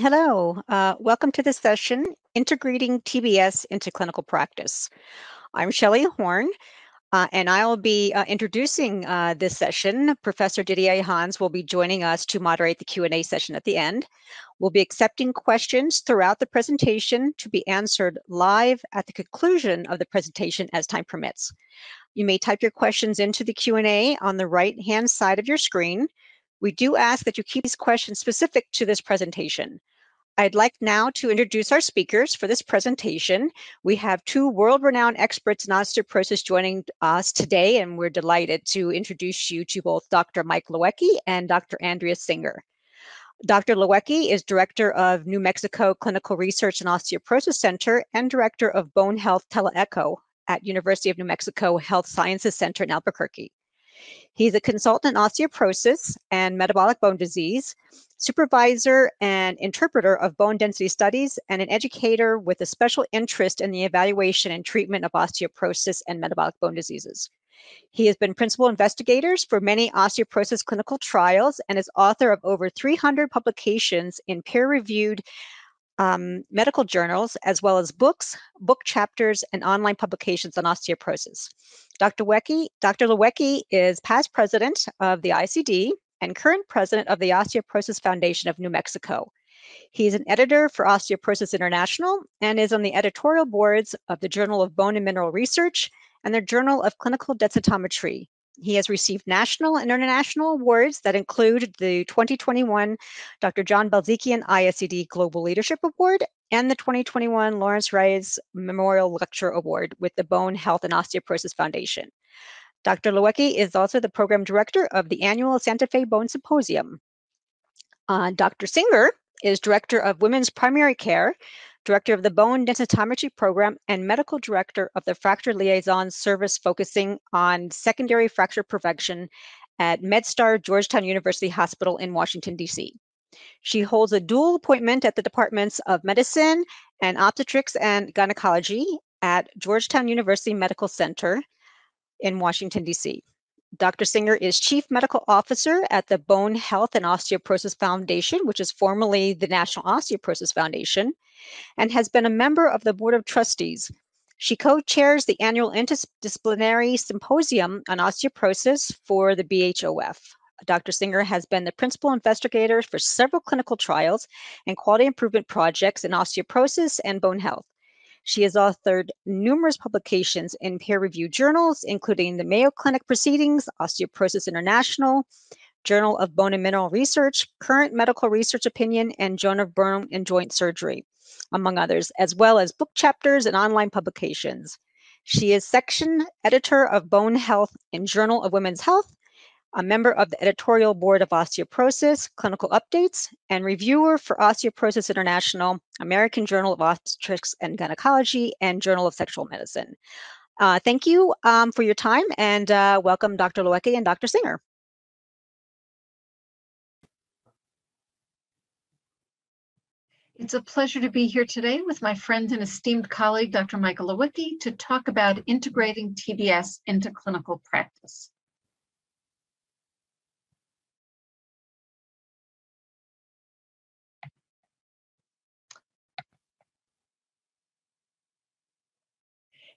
Hello, uh, welcome to this session, Integrating TBS into Clinical Practice. I'm Shelley Horn, uh, and I'll be uh, introducing uh, this session. Professor Didier Hans will be joining us to moderate the Q&A session at the end. We'll be accepting questions throughout the presentation to be answered live at the conclusion of the presentation as time permits. You may type your questions into the Q&A on the right-hand side of your screen. We do ask that you keep these questions specific to this presentation. I'd like now to introduce our speakers for this presentation. We have two world-renowned experts in osteoporosis joining us today, and we're delighted to introduce you to both Dr. Mike Lewiecki and Dr. Andrea Singer. Dr. Lewiecki is Director of New Mexico Clinical Research and Osteoporosis Center and Director of Bone Health Teleecho at University of New Mexico Health Sciences Center in Albuquerque. He's a consultant in osteoporosis and metabolic bone disease, supervisor and interpreter of bone density studies, and an educator with a special interest in the evaluation and treatment of osteoporosis and metabolic bone diseases. He has been principal investigators for many osteoporosis clinical trials and is author of over 300 publications in peer-reviewed um, medical journals, as well as books, book chapters, and online publications on osteoporosis. Dr. Dr. Lewiecki is past president of the ICD and current president of the Osteoporosis Foundation of New Mexico. He's an editor for Osteoporosis International and is on the editorial boards of the Journal of Bone and Mineral Research and the Journal of Clinical Densitometry, he has received national and international awards that include the 2021 Dr. John Bilezikian ISCD Global Leadership Award and the 2021 Lawrence Raisz Memorial Lecture Award with the Bone Health and Osteoporosis Foundation. Dr. Lewiecki is also the program director of the annual Santa Fe Bone Symposium. Uh, Dr. Singer is director of women's primary care, director of the Bone Densitometry Program, and medical director of the Fracture Liaison Service focusing on secondary fracture prevention at MedStar Georgetown University Hospital in Washington, D.C. She holds a dual appointment at the Departments of Medicine and Obstetrics and Gynecology at Georgetown University Medical Center in Washington, D.C. Dr. Singer is Chief Medical Officer at the Bone Health and Osteoporosis Foundation, which is formerly the National Osteoporosis Foundation, and has been a member of the Board of Trustees. She co chairs the annual interdisciplinary symposium on osteoporosis for the BHOF. Dr. Singer has been the principal investigator for several clinical trials and quality improvement projects in osteoporosis and bone health. She has authored numerous publications in peer reviewed journals, including the Mayo Clinic Proceedings, Osteoporosis International, Journal of Bone and Mineral Research, Current Medical Research Opinion, and Journal of Bone and Joint Surgery, among others, as well as book chapters and online publications. She is section editor of Bone Health and Journal of Women's Health a member of the editorial board of Osteoporosis, Clinical Updates, and reviewer for Osteoporosis International, American Journal of Obstetrics and Gynecology, and Journal of Sexual Medicine. Uh, thank you um, for your time and uh, welcome Dr. Lewiecki and Dr. Singer. It's a pleasure to be here today with my friend and esteemed colleague, Dr. Michael Lewiecki, to talk about integrating TBS into clinical practice.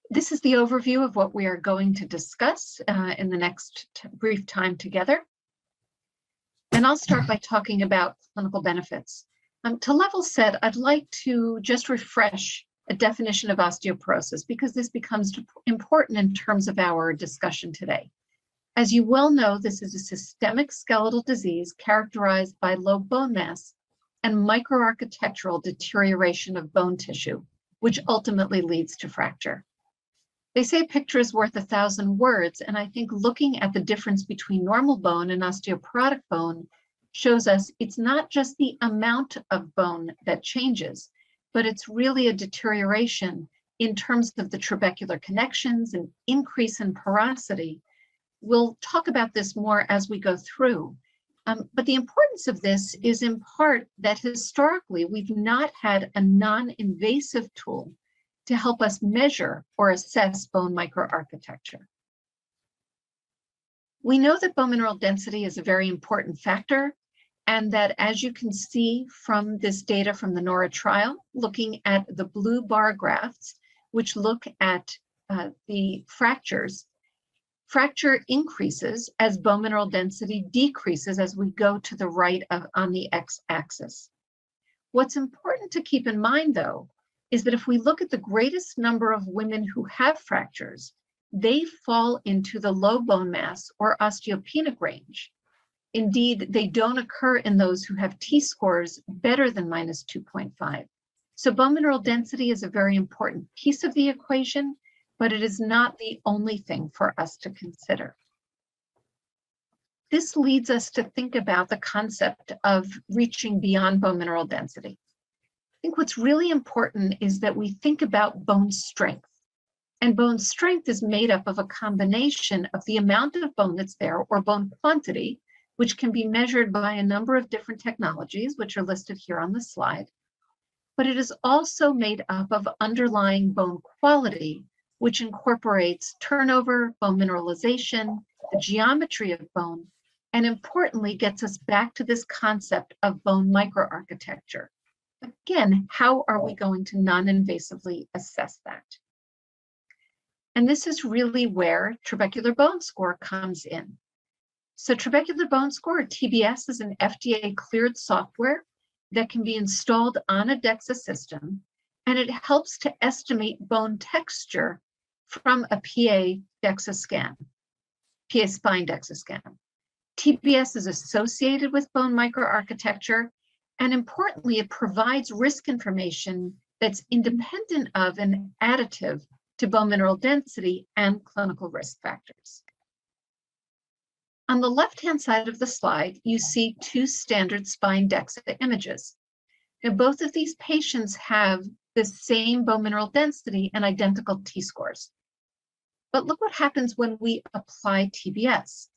This is the overview of what we are going to discuss uh, in the next brief time together. And I'll start by talking about clinical benefits. Um, to level set, I'd like to just refresh a definition of osteoporosis because this becomes important in terms of our discussion today. As you well know, this is a systemic skeletal disease characterized by low bone mass and microarchitectural deterioration of bone tissue, which ultimately leads to fracture. They say a picture is worth a thousand words, and I think looking at the difference between normal bone and osteoporotic bone shows us it's not just the amount of bone that changes, but it's really a deterioration in terms of the trabecular connections and increase in porosity. We'll talk about this more as we go through. Um, but the importance of this is in part that historically we've not had a non-invasive tool to help us measure or assess bone microarchitecture. We know that bone mineral density is a very important factor, and that as you can see from this data from the NORA trial, looking at the blue bar graphs, which look at uh, the fractures, fracture increases as bone mineral density decreases as we go to the right of, on the x-axis. What's important to keep in mind, though, is that if we look at the greatest number of women who have fractures, they fall into the low bone mass or osteopenic range. Indeed, they don't occur in those who have T-scores better than minus 2.5. So bone mineral density is a very important piece of the equation, but it is not the only thing for us to consider. This leads us to think about the concept of reaching beyond bone mineral density. I think what's really important is that we think about bone strength. And bone strength is made up of a combination of the amount of bone that's there or bone quantity, which can be measured by a number of different technologies, which are listed here on the slide. But it is also made up of underlying bone quality, which incorporates turnover, bone mineralization, the geometry of bone, and importantly gets us back to this concept of bone microarchitecture. Again, how are we going to non-invasively assess that? And this is really where trabecular bone score comes in. So trabecular bone score, or TBS, is an FDA cleared software that can be installed on a DEXA system, and it helps to estimate bone texture from a PA DEXA scan, PA spine DEXA scan. TBS is associated with bone microarchitecture, and importantly, it provides risk information that's independent of and additive to bone mineral density and clinical risk factors. On the left-hand side of the slide, you see two standard spine DEXA images. Now, both of these patients have the same bone mineral density and identical T-scores. But look what happens when we apply TBS.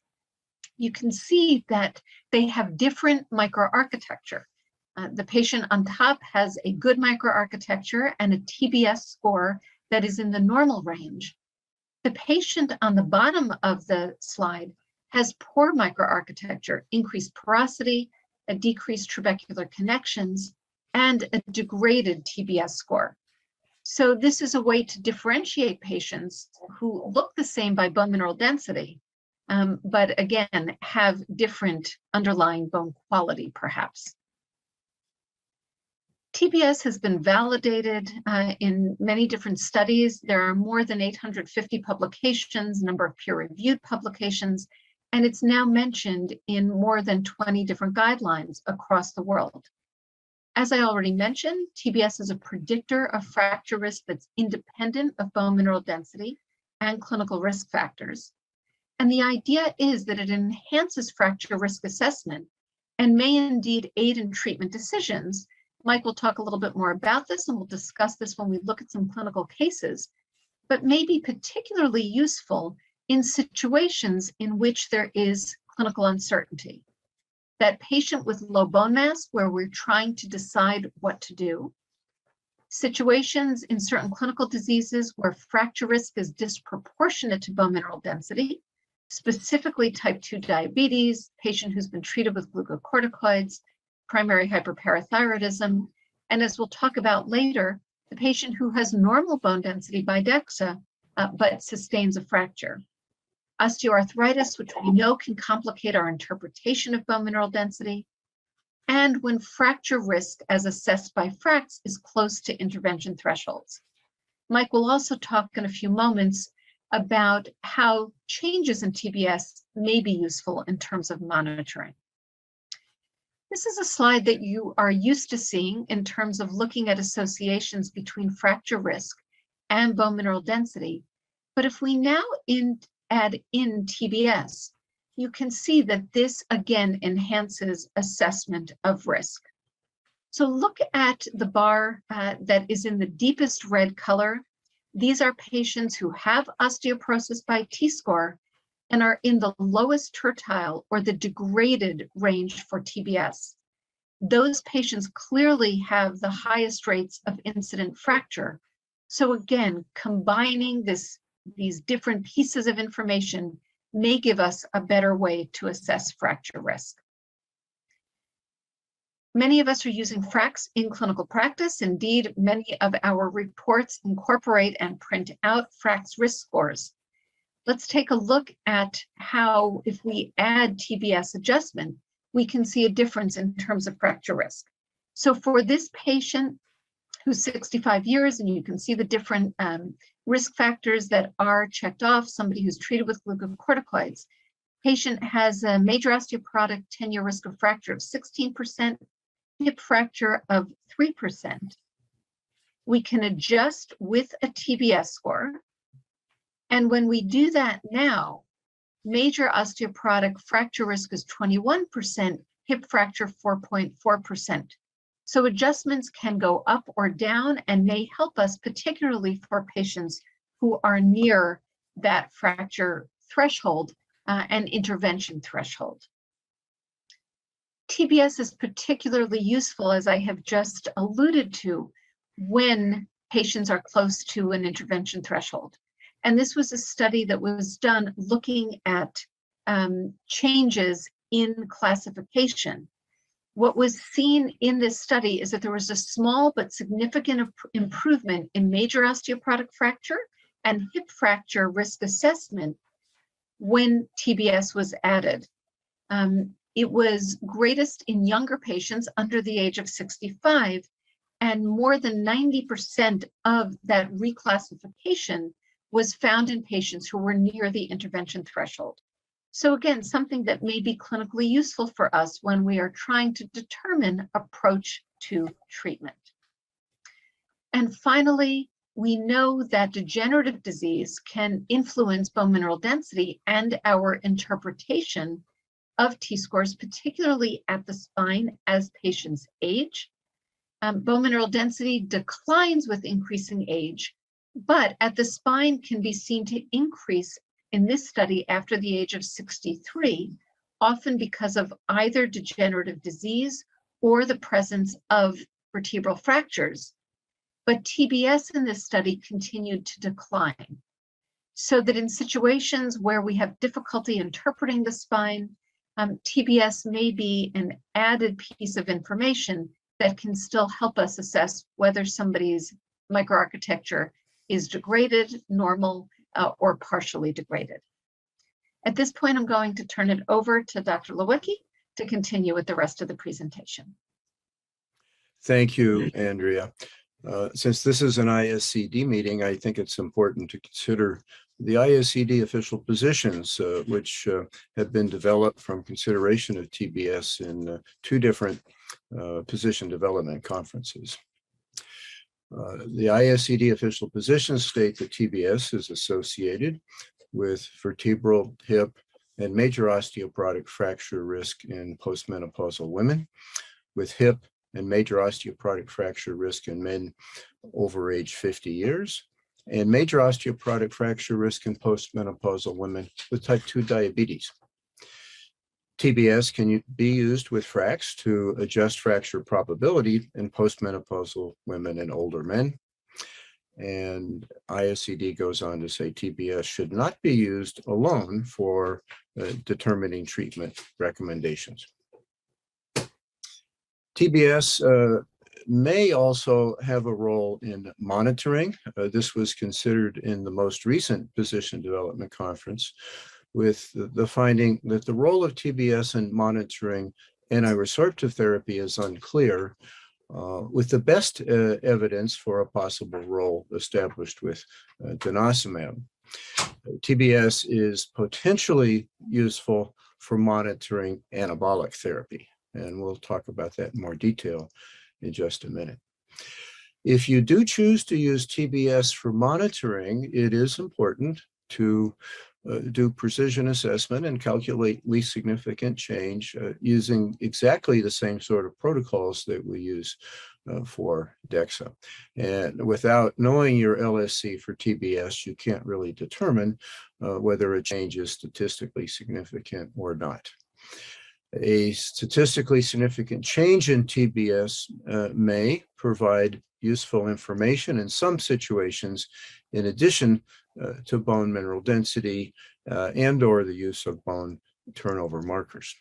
You can see that they have different microarchitecture. Uh, the patient on top has a good microarchitecture and a TBS score that is in the normal range. The patient on the bottom of the slide has poor microarchitecture, increased porosity, a decreased trabecular connections, and a degraded TBS score. So this is a way to differentiate patients who look the same by bone mineral density, um, but again, have different underlying bone quality, perhaps. TBS has been validated uh, in many different studies. There are more than 850 publications, number of peer-reviewed publications, and it's now mentioned in more than 20 different guidelines across the world. As I already mentioned, TBS is a predictor of fracture risk that's independent of bone mineral density and clinical risk factors. And the idea is that it enhances fracture risk assessment and may indeed aid in treatment decisions Mike will talk a little bit more about this and we'll discuss this when we look at some clinical cases, but may be particularly useful in situations in which there is clinical uncertainty. That patient with low bone mass where we're trying to decide what to do, situations in certain clinical diseases where fracture risk is disproportionate to bone mineral density, specifically type 2 diabetes, patient who's been treated with glucocorticoids, primary hyperparathyroidism, and as we'll talk about later, the patient who has normal bone density by DEXA, uh, but sustains a fracture. Osteoarthritis, which we know can complicate our interpretation of bone mineral density, and when fracture risk as assessed by FRAX is close to intervention thresholds. Mike will also talk in a few moments about how changes in TBS may be useful in terms of monitoring. This is a slide that you are used to seeing in terms of looking at associations between fracture risk and bone mineral density. But if we now in, add in TBS, you can see that this again enhances assessment of risk. So look at the bar uh, that is in the deepest red color. These are patients who have osteoporosis by T-score and are in the lowest tertile or the degraded range for TBS. Those patients clearly have the highest rates of incident fracture. So again, combining this, these different pieces of information may give us a better way to assess fracture risk. Many of us are using FRAX in clinical practice. Indeed, many of our reports incorporate and print out FRAX risk scores. Let's take a look at how, if we add TBS adjustment, we can see a difference in terms of fracture risk. So for this patient who's 65 years, and you can see the different um, risk factors that are checked off, somebody who's treated with glucocorticoids, patient has a major osteoporotic 10-year risk of fracture of 16%, hip fracture of 3%. We can adjust with a TBS score. And when we do that now, major osteoporotic fracture risk is 21%, hip fracture 4.4%. So adjustments can go up or down and may help us, particularly for patients who are near that fracture threshold uh, and intervention threshold. TBS is particularly useful, as I have just alluded to, when patients are close to an intervention threshold. And this was a study that was done looking at um, changes in classification. What was seen in this study is that there was a small but significant improvement in major osteoporotic fracture and hip fracture risk assessment when TBS was added. Um, it was greatest in younger patients under the age of 65, and more than 90% of that reclassification was found in patients who were near the intervention threshold. So again, something that may be clinically useful for us when we are trying to determine approach to treatment. And finally, we know that degenerative disease can influence bone mineral density and our interpretation of T-scores, particularly at the spine as patients age. Um, bone mineral density declines with increasing age, but at the spine can be seen to increase in this study after the age of 63, often because of either degenerative disease or the presence of vertebral fractures. But TBS in this study continued to decline. So that in situations where we have difficulty interpreting the spine, um, TBS may be an added piece of information that can still help us assess whether somebody's microarchitecture is degraded, normal, uh, or partially degraded. At this point, I'm going to turn it over to Dr. Lewiecki to continue with the rest of the presentation. Thank you, Andrea. Uh, since this is an ISCD meeting, I think it's important to consider the ISCD official positions, uh, which uh, have been developed from consideration of TBS in uh, two different uh, position development conferences. Uh, the ISCD official positions state that TBS is associated with vertebral, hip, and major osteoporotic fracture risk in postmenopausal women, with hip and major osteoporotic fracture risk in men over age 50 years, and major osteoporotic fracture risk in postmenopausal women with type 2 diabetes. TBS can be used with FRAX to adjust fracture probability in postmenopausal women and older men. And ISCD goes on to say TBS should not be used alone for uh, determining treatment recommendations. TBS uh, may also have a role in monitoring. Uh, this was considered in the most recent position development conference with the, finding that the role of TBS in monitoring anti-resorptive therapy is unclear, uh, with the best uh, evidence for a possible role established with uh, denosumab. TBS is potentially useful for monitoring anabolic therapy, and we'll talk about that in more detail in just a minute. If you do choose to use TBS for monitoring, it is important to uh, do precision assessment and calculate least significant change uh, using exactly the same sort of protocols that we use uh, for DEXA. And without knowing your LSC for TBS, you can't really determine uh, whether a change is statistically significant or not a statistically significant change in TBS uh, may provide useful information in some situations in addition uh, to bone mineral density uh, and or the use of bone turnover markers.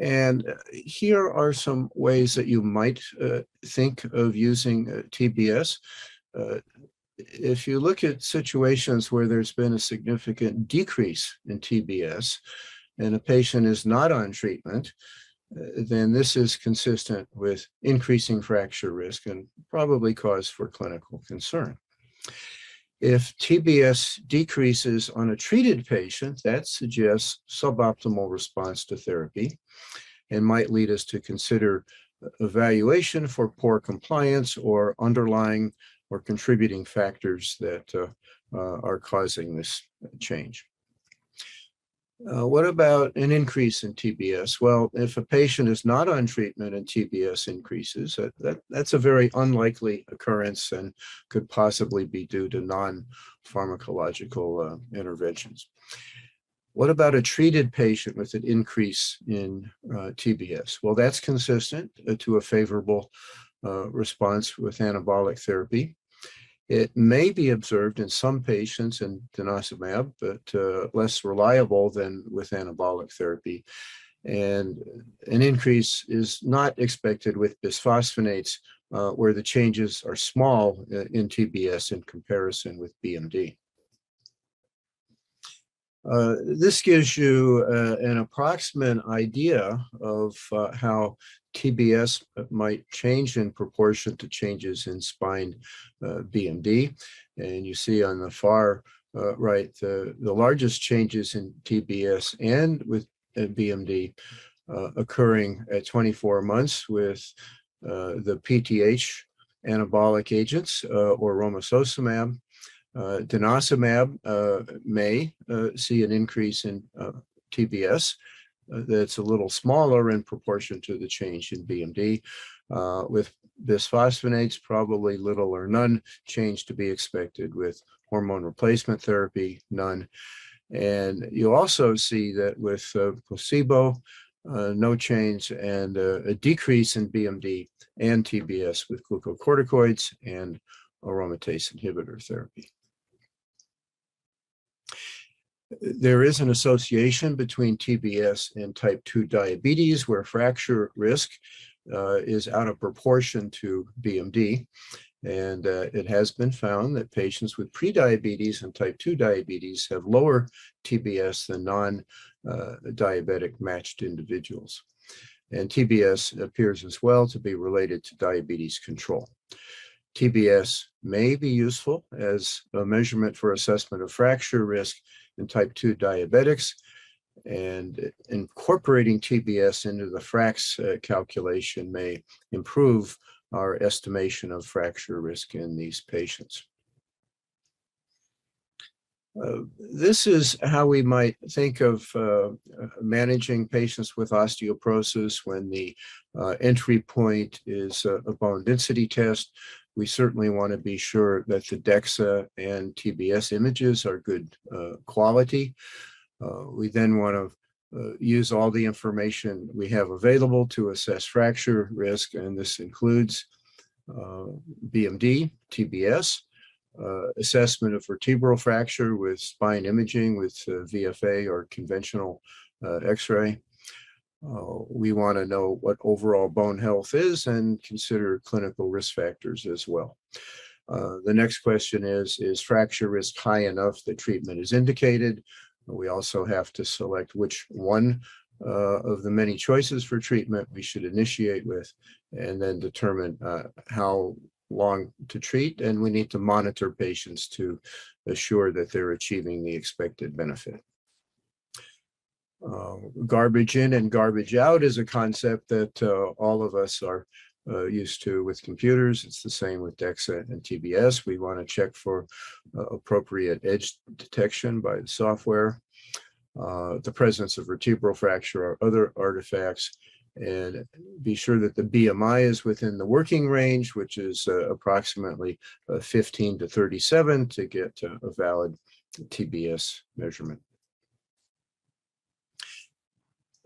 And uh, here are some ways that you might uh, think of using uh, TBS. If you look at situations where there's been a significant decrease in TBS and a patient is not on treatment, then this is consistent with increasing fracture risk and probably cause for clinical concern. If TBS decreases on a treated patient, that suggests suboptimal response to therapy and might lead us to consider evaluation for poor compliance or underlying or contributing factors that uh, uh, are causing this change. Uh, what about an increase in TBS? Well, if a patient is not on treatment and TBS increases, that, that, that's a very unlikely occurrence and could possibly be due to non-pharmacological uh, interventions. What about a treated patient with an increase in uh, TBS? Well, that's consistent uh, to a favorable uh, response with anabolic therapy. It may be observed in some patients in denosumab, but uh, less reliable than with anabolic therapy. And an increase is not expected with bisphosphonates, uh, where the changes are small uh, in TBS in comparison with BMD. Uh, this gives you uh, an approximate idea of uh, how TBS might change in proportion to changes in spine uh, BMD. And you see on the far uh, right, the, the largest changes in TBS and with uh, BMD occurring at 24 months with the PTH anabolic agents or romosozumab. Denosumab may see an increase in TBS uh, that's a little smaller in proportion to the change in BMD. Uh, with bisphosphonates, probably little or none change to be expected with hormone replacement therapy, none. And you also see that with uh, placebo, uh, no change and uh, a decrease in BMD and TBS with glucocorticoids and aromatase inhibitor therapy there is an association between TBS and type 2 diabetes where fracture risk uh, is out of proportion to BMD. And uh, it has been found that patients with prediabetes and type 2 diabetes have lower TBS than non uh, diabetic matched individuals. And TBS appears as well to be related to diabetes control. TBS may be useful as a measurement for assessment of fracture risk in type 2 diabetics and incorporating TBS into the FRAX uh, calculation may improve our estimation of fracture risk in these patients. Uh, this is how we might think of uh, managing patients with osteoporosis when the uh, entry point is a, a bone density test we certainly want to be sure that the DEXA and TBS images are good uh, quality. Uh, we then want to uh, use all the information we have available to assess fracture risk, and this includes uh, BMD, TBS, uh, assessment of vertebral fracture with spine imaging with uh, VFA or conventional X-ray, uh, we want to know what overall bone health is and consider clinical risk factors as well. Uh, the next question is, is fracture risk high enough that treatment is indicated? We also have to select which one uh, of the many choices for treatment we should initiate with, and then determine uh, how long to treat. And we need to monitor patients to assure that they're achieving the expected benefit. Uh, garbage in and garbage out is a concept that uh, all of us are uh, used to with computers. It's the same with DEXA and TBS. We want to check for uh, appropriate edge detection by the software, uh, the presence of vertebral fracture or other artifacts, and be sure that the BMI is within the working range, which is uh, approximately 15 to 37 to get a valid TBS measurement.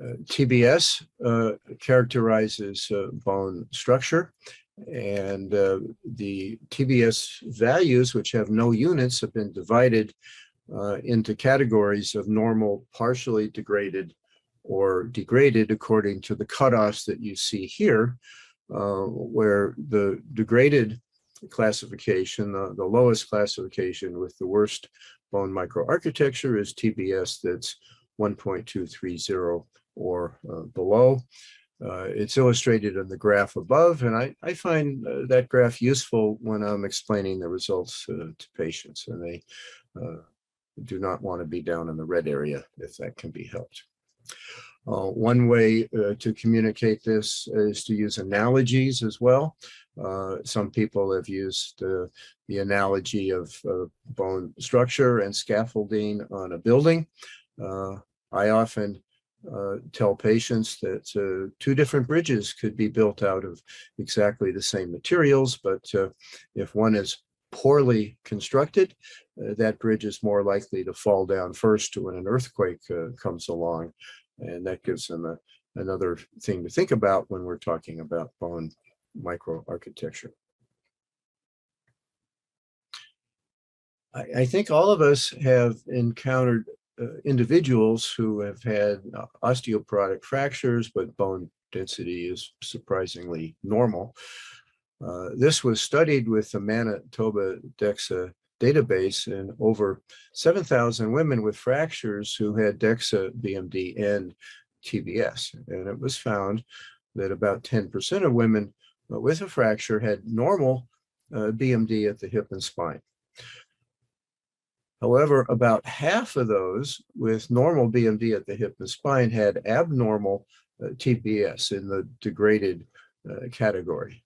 Uh, TBS uh, characterizes uh, bone structure and uh, the TBS values, which have no units, have been divided uh, into categories of normal, partially degraded, or degraded according to the cutoffs that you see here, uh, where the degraded classification, the, the lowest classification with the worst bone microarchitecture is TBS that's 1.230 or uh, below. Uh, it's illustrated in the graph above, and I, I find uh, that graph useful when I'm explaining the results uh, to patients, and they uh, do not want to be down in the red area if that can be helped. Uh, one way to communicate this is to use analogies as well. Some people have used the analogy of bone structure and scaffolding on a building. I often uh, tell patients that two different bridges could be built out of exactly the same materials, but if one is poorly constructed, uh, that bridge is more likely to fall down first when an earthquake uh, comes along. And that gives them a, another thing to think about when we're talking about bone microarchitecture. I think all of us have encountered uh, individuals who have had uh, osteoporotic fractures, but bone density is surprisingly normal. Uh, this was studied with the Manitoba DEXA database in over 7,000 women with fractures who had DEXA, BMD, and TBS. And it was found that about 10% of women with a fracture had normal uh, BMD at the hip and spine. However, about half of those with normal BMD at the hip and spine had abnormal uh, TBS in the degraded uh, category.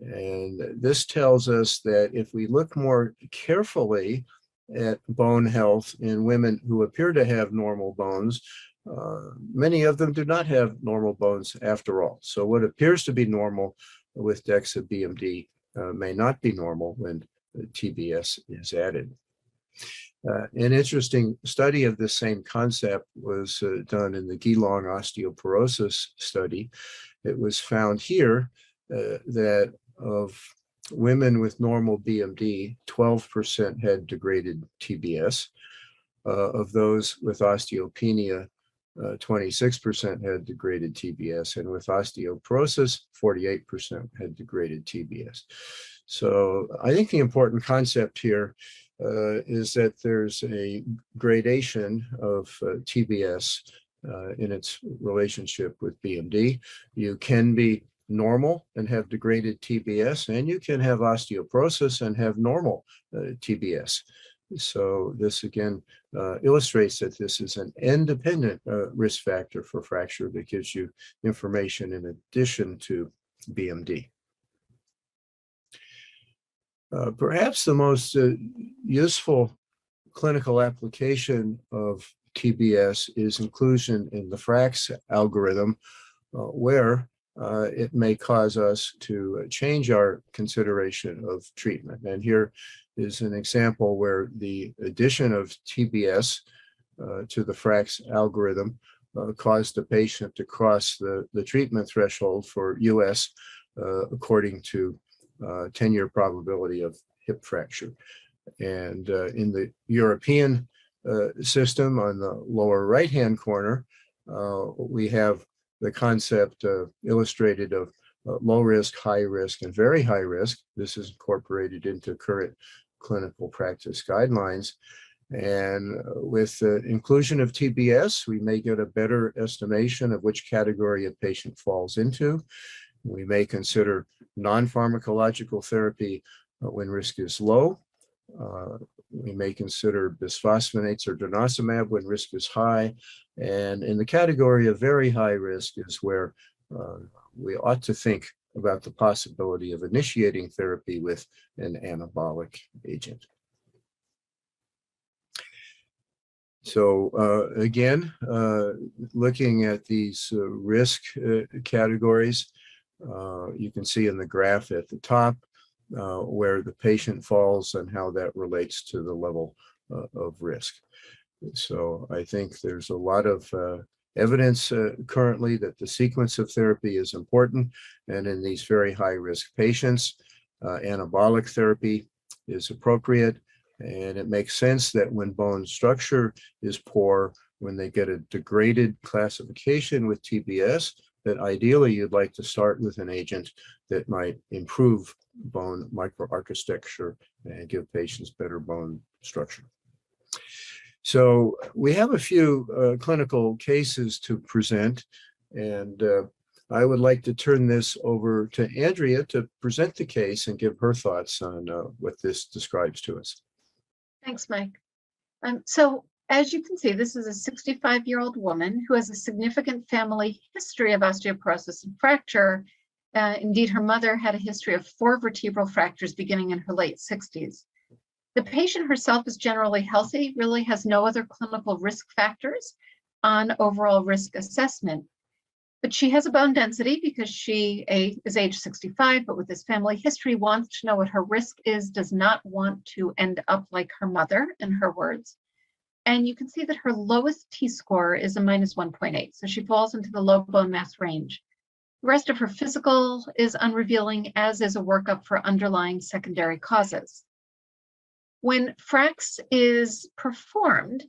And this tells us that if we look more carefully at bone health in women who appear to have normal bones, uh, many of them do not have normal bones after all. So what appears to be normal with DEXA BMD uh, may not be normal when TBS is added. Uh, an interesting study of the same concept was uh, done in the Geelong osteoporosis study. It was found here uh, that of women with normal BMD, 12% had degraded TBS. Uh, of those with osteopenia, 26% uh, had degraded TBS, and with osteoporosis, 48% had degraded TBS. So I think the important concept here is that there's a gradation of uh, TBS uh, in its relationship with BMD. You can be normal and have degraded TBS, and you can have osteoporosis and have normal uh, TBS. So this again uh, illustrates that this is an independent uh, risk factor for fracture that gives you information in addition to BMD. Uh, perhaps the most uh, useful clinical application of TBS is inclusion in the FRAX algorithm, uh, where uh, it may cause us to uh, change our consideration of treatment. And here is an example where the addition of TBS to the FRAX algorithm caused the patient to cross the, the treatment threshold for US according to 10-year uh, probability of hip fracture. And in the European system on the lower right-hand corner, we have the concept uh, illustrated of uh, low risk, high risk, and very high risk. This is incorporated into current clinical practice guidelines. And uh, with the inclusion of TBS, we may get a better estimation of which category a patient falls into. We may consider non-pharmacological therapy when risk is low. Uh, we may consider bisphosphonates or denosumab when risk is high. And in the category of very high risk is where uh, we ought to think about the possibility of initiating therapy with an anabolic agent. So uh, again, uh, looking at these uh, risk uh, categories, uh, you can see in the graph at the top uh, where the patient falls and how that relates to the level uh, of risk. So I think there's a lot of uh, evidence uh, currently that the sequence of therapy is important. And in these very high risk patients, anabolic therapy is appropriate. And it makes sense that when bone structure is poor, when they get a degraded classification with TBS, that ideally you'd like to start with an agent that might improve bone microarchitecture and give patients better bone structure. So we have a few uh, clinical cases to present, and uh, I would like to turn this over to Andrea to present the case and give her thoughts on uh, what this describes to us. Thanks, Mike. Um, so as you can see, this is a 65-year-old woman who has a significant family history of osteoporosis and fracture. Uh, indeed, her mother had a history of four vertebral fractures beginning in her late 60s. The patient herself is generally healthy, really has no other clinical risk factors on overall risk assessment. But she has a bone density because she is age 65, but with this family history, wants to know what her risk is, does not want to end up like her mother, in her words. And you can see that her lowest T-score is a minus 1.8, so she falls into the low bone mass range. The rest of her physical is unrevealing, as is a workup for underlying secondary causes. When FRAX is performed,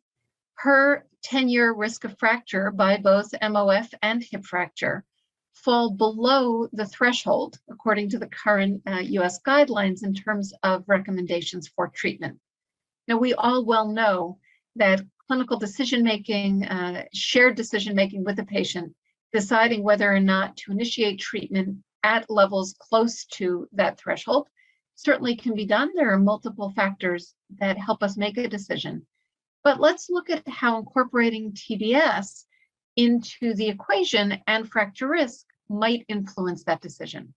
her 10-year risk of fracture by both MOF and hip fracture fall below the threshold according to the current uh, US guidelines in terms of recommendations for treatment. Now, we all well know that clinical decision making, uh, shared decision making with the patient, deciding whether or not to initiate treatment at levels close to that threshold certainly can be done. There are multiple factors that help us make a decision. But let's look at how incorporating TBS into the equation and fracture risk might influence that decision.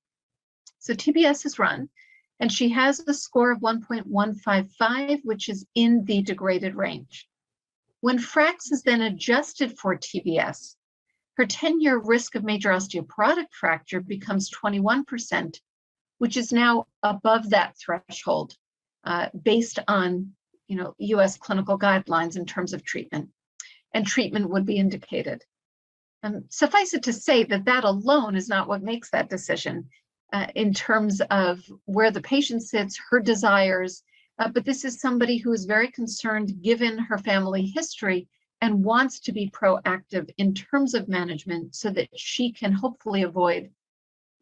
So TBS is run, and she has a score of 1.155, which is in the degraded range. When FRAX is then adjusted for TBS, her 10-year risk of major osteoporotic fracture becomes 21%, which is now above that threshold uh, based on you know, US clinical guidelines in terms of treatment, and treatment would be indicated. Um, suffice it to say that that alone is not what makes that decision uh, in terms of where the patient sits, her desires, uh, but this is somebody who is very concerned given her family history and wants to be proactive in terms of management so that she can hopefully avoid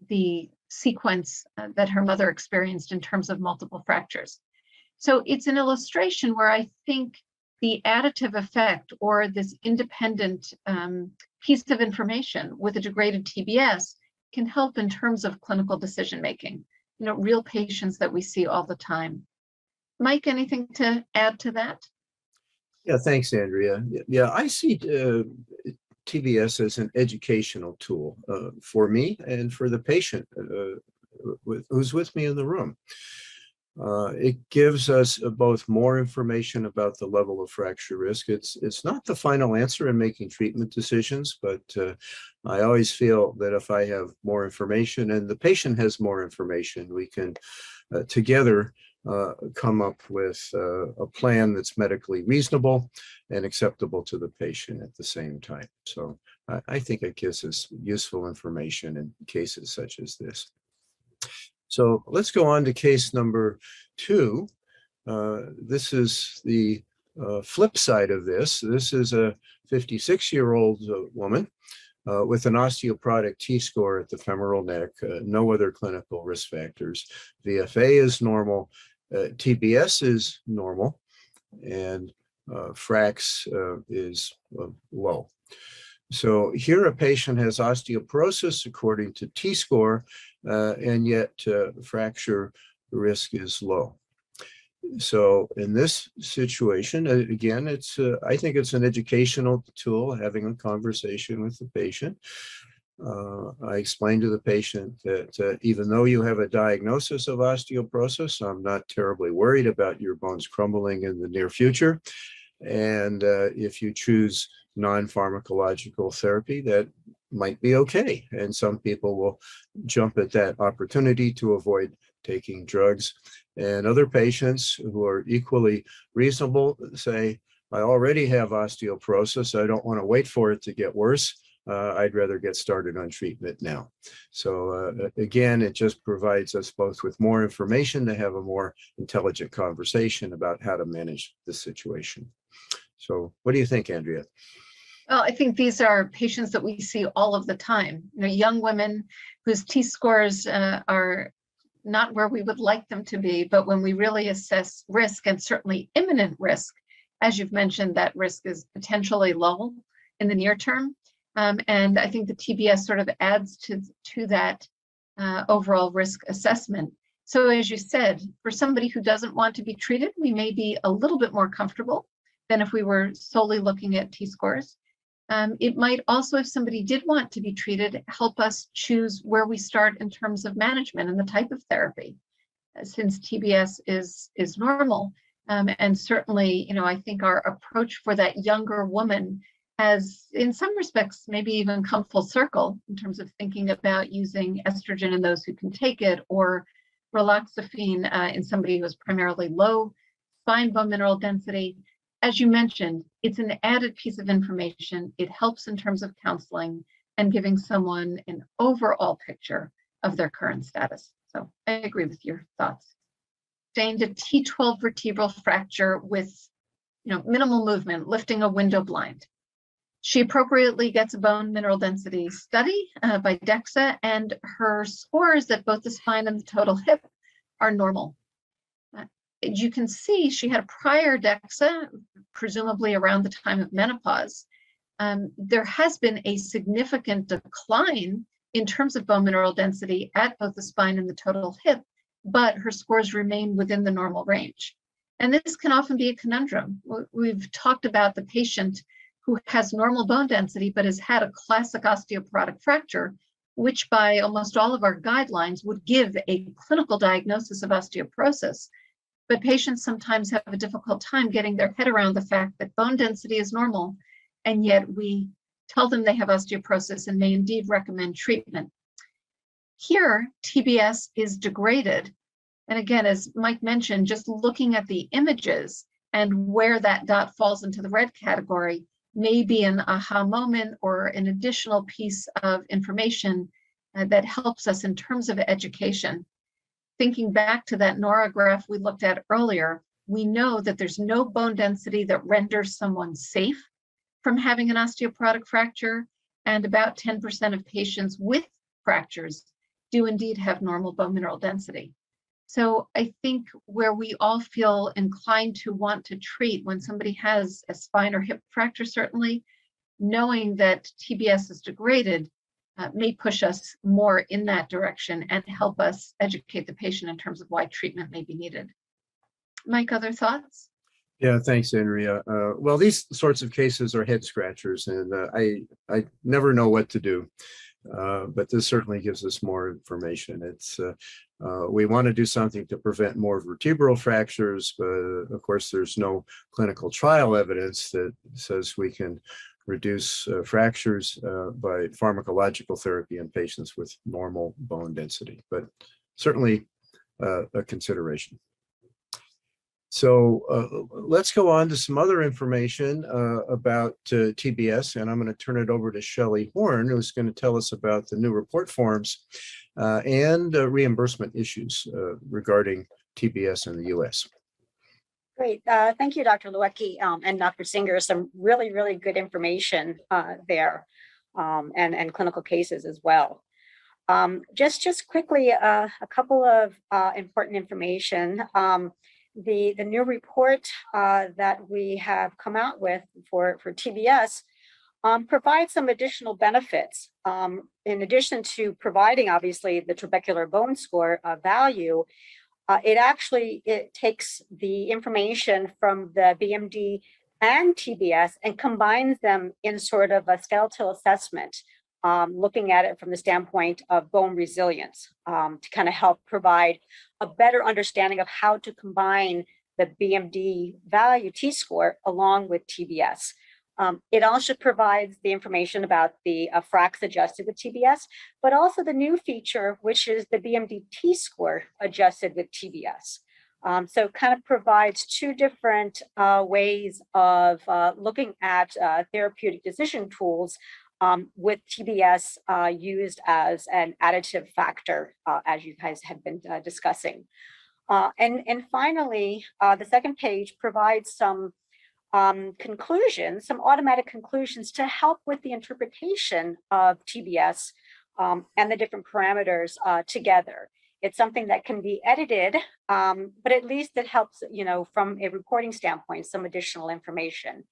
the sequence uh, that her mother experienced in terms of multiple fractures. So it's an illustration where I think the additive effect or this independent um, piece of information with a degraded TBS can help in terms of clinical decision making, you know, real patients that we see all the time. Mike, anything to add to that? Yeah, thanks, Andrea. Yeah, I see uh, TBS as an educational tool uh, for me and for the patient uh, with, who's with me in the room. Uh, it gives us uh, both more information about the level of fracture risk. It's it's not the final answer in making treatment decisions, but uh, I always feel that if I have more information and the patient has more information, we can together uh, come up with uh, a plan that's medically reasonable and acceptable to the patient at the same time. So I, I think it gives us useful information in cases such as this. So let's go on to case number two. Uh, this is the uh, flip side of this. This is a 56 year old uh, woman uh, with an osteoporotic T-score at the femoral neck, uh, no other clinical risk factors. VFA is normal, TBS is normal, and FRAX is low. So here a patient has osteoporosis according to T-score, uh, and yet uh, fracture risk is low. So in this situation, uh, again, it's uh, I think it's an educational tool, having a conversation with the patient. Uh, I explained to the patient that uh, even though you have a diagnosis of osteoporosis, I'm not terribly worried about your bones crumbling in the near future. And if you choose non-pharmacological therapy, that might be okay. And some people will jump at that opportunity to avoid taking drugs. And other patients who are equally reasonable say, I already have osteoporosis. I don't want to wait for it to get worse. Uh, I'd rather get started on treatment now. So uh, again, it just provides us both with more information to have a more intelligent conversation about how to manage the situation. So what do you think, Andrea? Well, I think these are patients that we see all of the time. You know, young women whose T scores uh, are not where we would like them to be, but when we really assess risk and certainly imminent risk, as you've mentioned, that risk is potentially low in the near term. Um, and I think the TBS sort of adds to, to that uh, overall risk assessment. So as you said, for somebody who doesn't want to be treated, we may be a little bit more comfortable than if we were solely looking at T-scores. Um, it might also, if somebody did want to be treated, help us choose where we start in terms of management and the type of therapy, uh, since TBS is is normal. Um, and certainly, you know, I think our approach for that younger woman has, in some respects, maybe even come full circle in terms of thinking about using estrogen in those who can take it, or raloxifene uh, in somebody who is primarily low spine bone mineral density as you mentioned, it's an added piece of information. It helps in terms of counseling and giving someone an overall picture of their current status. So I agree with your thoughts. Sustained a T12 vertebral fracture with you know, minimal movement, lifting a window blind. She appropriately gets a bone mineral density study uh, by DEXA, and her scores at both the spine and the total hip are normal you can see she had a prior DEXA, presumably around the time of menopause. Um, there has been a significant decline in terms of bone mineral density at both the spine and the total hip, but her scores remain within the normal range. And this can often be a conundrum. We've talked about the patient who has normal bone density but has had a classic osteoporotic fracture, which by almost all of our guidelines would give a clinical diagnosis of osteoporosis. But patients sometimes have a difficult time getting their head around the fact that bone density is normal, and yet we tell them they have osteoporosis and may indeed recommend treatment. Here, TBS is degraded. And again, as Mike mentioned, just looking at the images and where that dot falls into the red category may be an aha moment or an additional piece of information uh, that helps us in terms of education thinking back to that NORA graph we looked at earlier, we know that there's no bone density that renders someone safe from having an osteoporotic fracture, and about 10% of patients with fractures do indeed have normal bone mineral density. So I think where we all feel inclined to want to treat when somebody has a spine or hip fracture, certainly, knowing that TBS is degraded uh, may push us more in that direction and help us educate the patient in terms of why treatment may be needed. Mike, other thoughts? Yeah, thanks, Andrea. Uh, well, these sorts of cases are head scratchers, and uh, I I never know what to do. Uh, but this certainly gives us more information. It's uh, uh, we want to do something to prevent more vertebral fractures, but of course, there's no clinical trial evidence that says we can reduce uh, fractures uh, by pharmacological therapy in patients with normal bone density, but certainly uh, a consideration. So uh, let's go on to some other information uh, about uh, TBS, and I'm going to turn it over to Shelley Horn, who's going to tell us about the new report forms and reimbursement issues regarding TBS in the U.S. Great. Uh, thank you, Dr. Lewiecki um, and Dr. Singer. Some really, really good information uh, there um, and, and clinical cases as well. Um, just, just quickly, uh, a couple of uh, important information. The, the new report uh, that we have come out with for, for TBS um, provides some additional benefits. Um, in addition to providing, obviously, the trabecular bone score uh, value, uh, it actually it takes the information from the BMD and TBS and combines them in sort of a skeletal assessment, um, looking at it from the standpoint of bone resilience um, to kind of help provide a better understanding of how to combine the BMD value T score along with TBS. Um, it also provides the information about the uh, FRAX adjusted with TBS, but also the new feature, which is the BMD-T score adjusted with TBS. Um, so kind of provides two different uh, ways of uh, looking at uh, therapeutic decision tools um, with TBS uh, used as an additive factor, uh, as you guys have been discussing. and, and finally, the second page provides some um, conclusions, some automatic conclusions to help with the interpretation of TBS um, and the different parameters uh, together. It's something that can be edited, um, but at least it helps, you know, from a reporting standpoint, some additional information.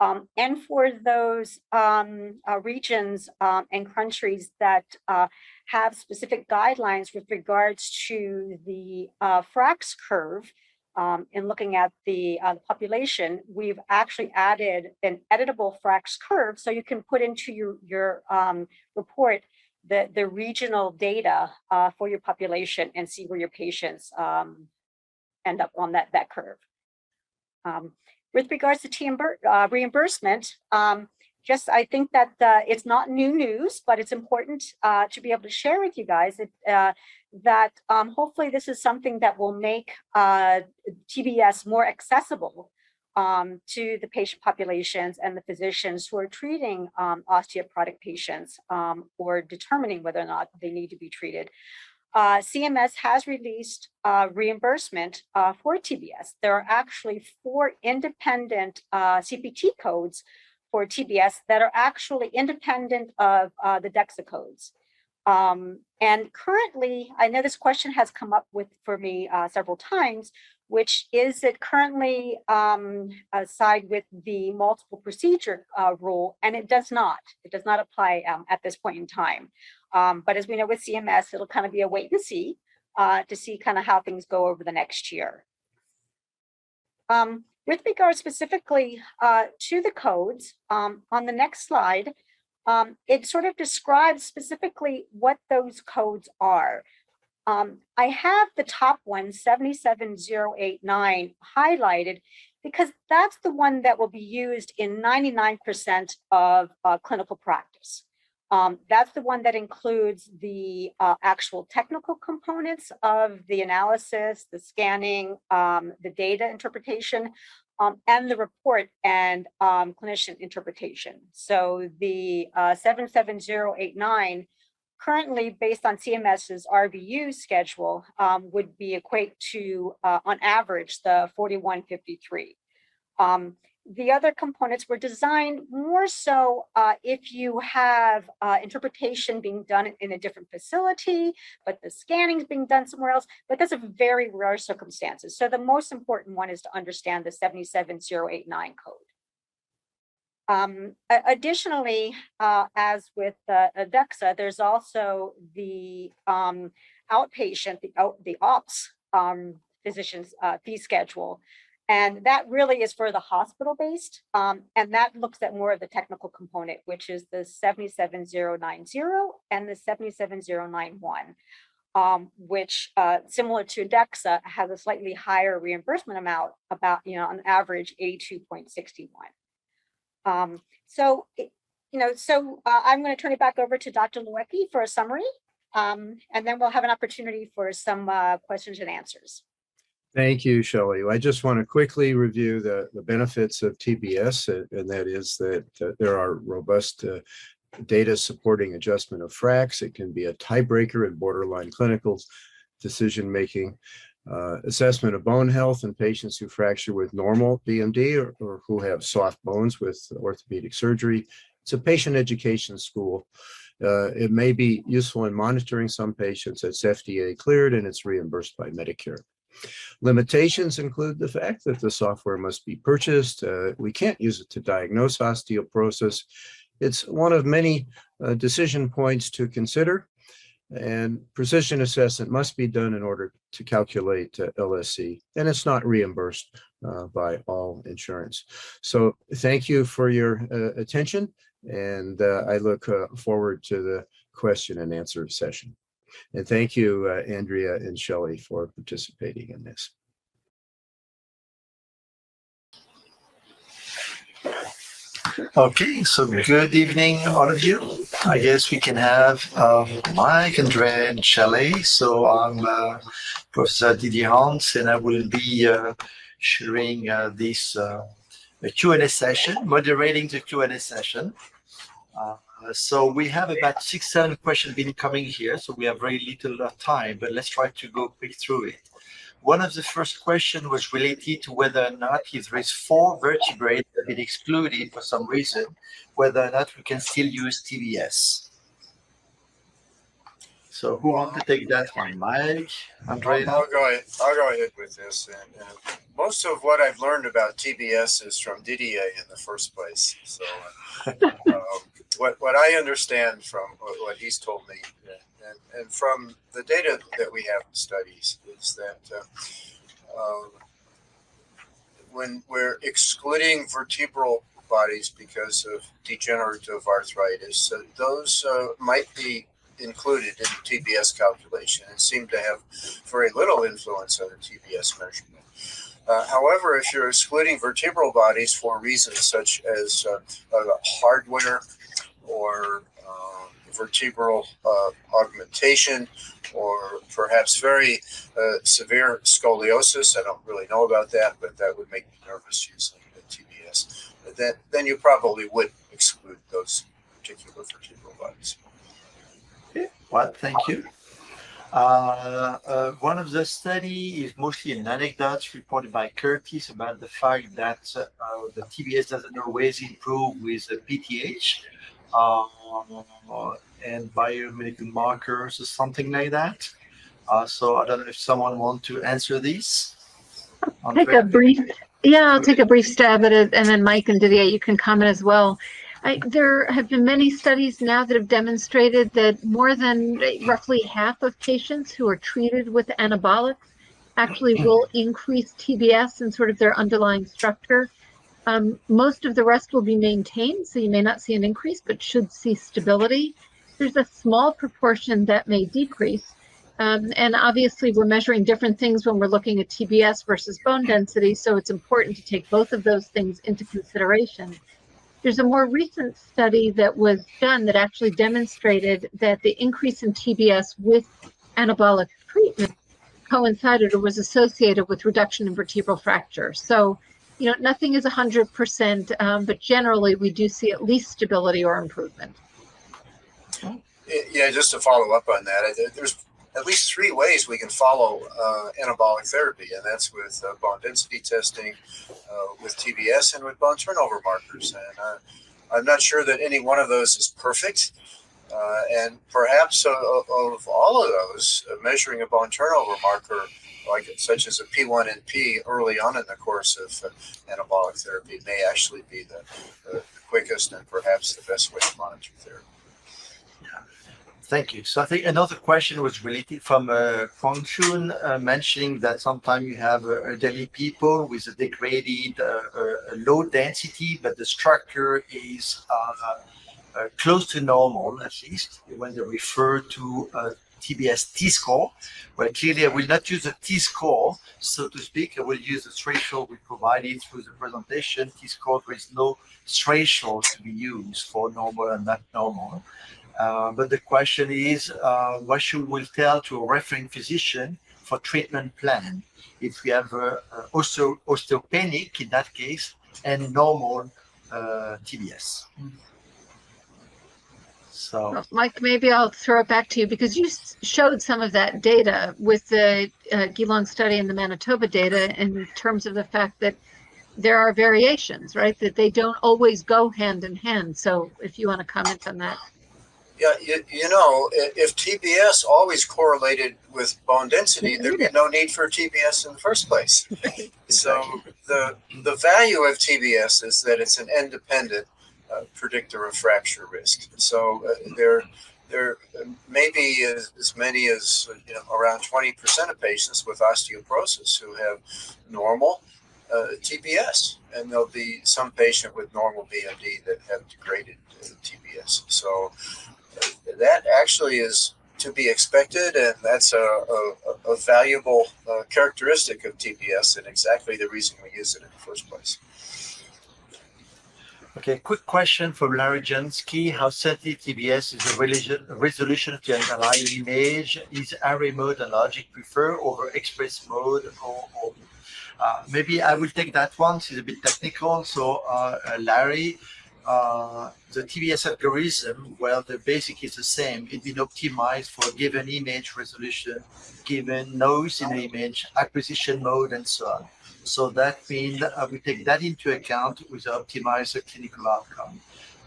Um, and for those um, uh, regions um, and countries that uh, have specific guidelines with regards to the uh, FRAX curve, um, in looking at the, uh, the population, we've actually added an editable FRAX curve, so you can put into your your um, report the the regional data uh, for your population and see where your patients um, end up on that that curve. With regards to uh, reimbursement, um, just I think that uh, it's not new news, but it's important uh, to be able to share with you guys it, uh, that um, hopefully this is something that will make uh, TBS more accessible um, to the patient populations and the physicians who are treating um, osteoporotic patients um, or determining whether or not they need to be treated. Uh, CMS has released uh, reimbursement uh, for TBS. There are actually four independent uh, CPT codes for TBS that are actually independent of uh, the DEXA codes. Um, and currently, I know this question has come up with for me uh, several times, which is it currently um, side with the multiple procedure rule, and it does not. It does not apply um, at this point in time. Um, but as we know with CMS, it'll kind of be a wait and see uh, to see kind of how things go over the next year. Um, with regard specifically uh, to the codes, um, on the next slide, um, it sort of describes specifically what those codes are. Um, I have the top one, 77089, highlighted because that's the one that will be used in 99% of uh, clinical practice. Um, that's the one that includes the uh, actual technical components of the analysis, the scanning, um, the data interpretation, um, and the report and um, clinician interpretation. So the uh, 77089 currently based on CMS's RVU schedule um, would be equate to uh, on average the 4153. The other components were designed more so uh, if you have uh, interpretation being done in a different facility, but the scanning is being done somewhere else. But that's a very rare circumstances. So the most important one is to understand the 77089 code. Um, additionally, uh, as with uh, ADEXA, there's also the um, outpatient, the, the OPS um, physician's uh, fee schedule and that really is for the hospital based. Um, and that looks at more of the technical component, which is the 77090 and the 77091, um, which uh, similar to DEXA has a slightly higher reimbursement amount, about, you know, on average 82.61. Um, so, it, you know, so uh, I'm going to turn it back over to Dr. Lewiecki for a summary, um, and then we'll have an opportunity for some uh, questions and answers. Thank you, Shelley. I just want to quickly review the, the benefits of TBS, and that is that uh, there are robust uh, data supporting adjustment of FRAX. It can be a tiebreaker in borderline clinical decision making. Uh, assessment of bone health in patients who fracture with normal BMD or, or who have soft bones with orthopedic surgery. It's a patient education school. Uh, it may be useful in monitoring some patients. It's FDA cleared and it's reimbursed by Medicare. Limitations include the fact that the software must be purchased. Uh, we can't use it to diagnose osteoporosis. It's one of many uh, decision points to consider. And precision assessment must be done in order to calculate uh, LSC, and it's not reimbursed uh, by all insurance. So thank you for your uh, attention, and uh, I look forward to the question and answer session. And thank you, uh, Andrea and Shelley, for participating in this. Okay, so good evening, all of you. I guess we can have um, Mike, Andrea, and Shelley. So I'm uh, Professor Didier Hans, and I will be uh, sharing uh, this uh, Q&A session, moderating the Q&A session. Uh, so we have about six, seven questions been coming here. So we have very little time, but let's try to go quick through it. one of the first questions was related to whether or not if there is four vertebrae that have been excluded for some reason, whether or not we can still use TBS. So who wants to take that one? Mike, Andre? I'll go ahead, I'll go ahead with this. And, uh, most of what I've learned about TBS is from Didier in the first place. So, uh, um, what, what I understand from what, what he's told me and, and from the data that we have in studies is that uh, um, when we're excluding vertebral bodies because of degenerative arthritis, uh, those uh, might be included in the TBS calculation and seem to have very little influence on the TBS measurement. Uh, however, if you're excluding vertebral bodies for reasons such as uh, uh, hardware or um, vertebral uh, augmentation or perhaps very uh, severe scoliosis, I don't really know about that, but that would make me nervous using the TBS. Then, then you probably would exclude those particular vertebral bodies. Well, thank you. Uh, uh, one of the study is mostly an anecdote reported by Curtis about the fact that uh, the TBS doesn't always improve with the PTH uh, and biomedical markers or something like that. Uh, so I don't know if someone want to answer this. Take a brief, yeah, I'll take a brief stab at it, and then Mike and Didier, you can comment as well. I, there have been many studies now that have demonstrated that more than roughly half of patients who are treated with anabolics actually will increase TBS and sort of their underlying structure. Um, most of the rest will be maintained, so you may not see an increase, but should see stability. There's a small proportion that may decrease. Um, and obviously, we're measuring different things when we're looking at TBS versus bone density, so it's important to take both of those things into consideration. There's a more recent study that was done that actually demonstrated that the increase in TBS with anabolic treatment coincided or was associated with reduction in vertebral fracture. So, you know, nothing is 100%, um, but generally we do see at least stability or improvement. Yeah, just to follow up on that, there's at least three ways we can follow uh, anabolic therapy, and that's with uh, bone density testing, uh, with TBS, and with bone turnover markers. And uh, I'm not sure that any one of those is perfect. Uh, and perhaps of, all of those, uh, measuring a bone turnover marker, like such as a P1NP early on in the course of anabolic therapy, may actually be the, the quickest and perhaps the best way to monitor therapy. Thank you. So I think another question was related from uh, Kwang Chun uh, mentioning that sometimes you have uh, elderly people with a degraded low density, but the structure is close to normal, at least when they refer to TBS T-score. Well, clearly I will not use a T-score, so to speak. I will use the threshold we provided through the presentation. T-score, there is no threshold to be used for normal and not normal. Uh, but the question is, uh, what should we tell to a referring physician for treatment plan if we have uh, osteo- osteopenic in that case and normal uh, TBS? So, Mike, maybe I'll throw it back to you because you showed some of that data with the uh, Geelong study and the Manitoba data in terms of the fact that there are variations, right? That they don't always go hand in hand. So, if you want to comment on that. Yeah, you, you know, if TBS always correlated with bone density, there'd be no need for TBS in the first place. so the the value of TBS is that it's an independent uh, predictor of fracture risk. So uh, there there may be as, as many as you know around 20% of patients with osteoporosis who have normal uh, TBS, and there'll be some patient with normal BMD that have degraded uh, TBS. So that actually is to be expected, and that's a, a, a valuable uh, characteristic of TBS and exactly the reason we use it in the first place. Okay, quick question from Larry Jansky. How sensitive TBS is a religion, resolution to underlying image? Is array mode and logic preferred over express mode? Or, or uh, maybe I will take that one. It's a bit technical. So, uh, Larry, uh, the TBS algorithm, well, the basic is the same. It's been optimized for given image resolution, given noise in the image, acquisition mode, and so on. So that means uh, we take that into account with the clinical outcome.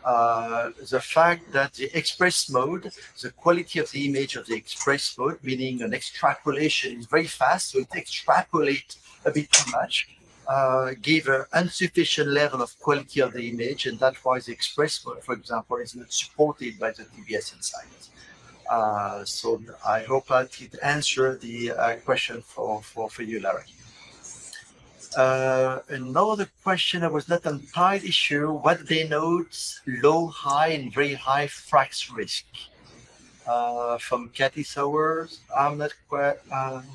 Uh, the fact that the express mode, the quality of the image of the express mode, meaning an extrapolation is very fast, so it extrapolates a bit too much, uh, give an insufficient level of quality of the image, and that's why the express mode, for example, is not supported by the TBS iNsight. Uh, so I hope that it answered the uh, question for, for, for you, Larry. Uh, another question that was not on tide issue, what denotes low, high, and very high frax risk? Uh, from Kathy Sowers, I'm not quite, um,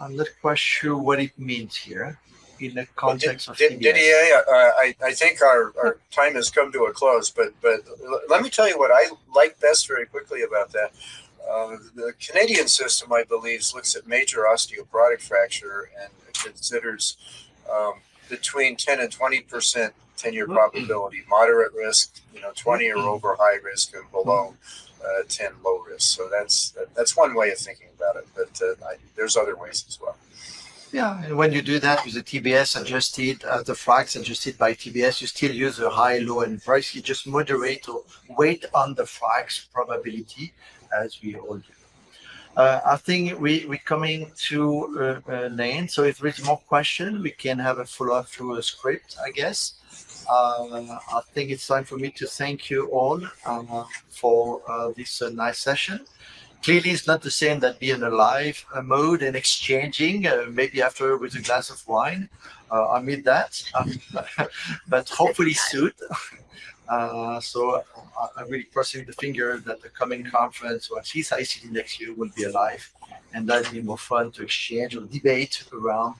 I'm not quite sure what it means here in the context of Did- Didier, uh, I, I think our, our time has come to a close, but, but let me tell you what I like best very quickly about that. Uh, the Canadian system, I believe, looks at major osteoporotic fracture and considers um, between 10 and 20 percent 10 year probability, moderate risk, you know, 20 or over high risk, and below uh, 10 low risk. So that's that's one way of thinking about it, but uh, I, there's other ways as well. Yeah, and when you do that with the TBS adjusted, uh, the FRAX adjusted by TBS, you still use a high, low, and price. You just moderate or weight on the FRAX probability, as we all do. Uh, I think we we're coming to uh, end. So if there is more question, we can have a follow up through a script, I guess. Uh, I think it's time for me to thank you all uh, for uh, this uh, nice session. Clearly it's not the same that being a live uh, mode and exchanging uh, maybe after with a glass of wine. I mean that. But hopefully soon. So i'm really crossing the finger that the coming conference or at least ISCD next year will be alive. And that'll be more fun to exchange or debate around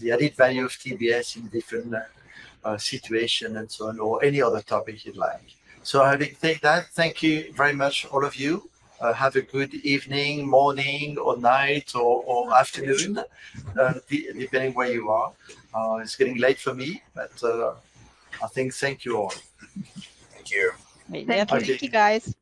the added value of tbs in different uh, situation and so on or any other topic you'd like so having said that thank you very much all of you uh, have a good evening, morning, or night, or, or afternoon, uh, de- depending where you are. Uh, it's getting late for me, but uh, I think thank you all. Thank you. Thank Yeah, you. Thank you, guys.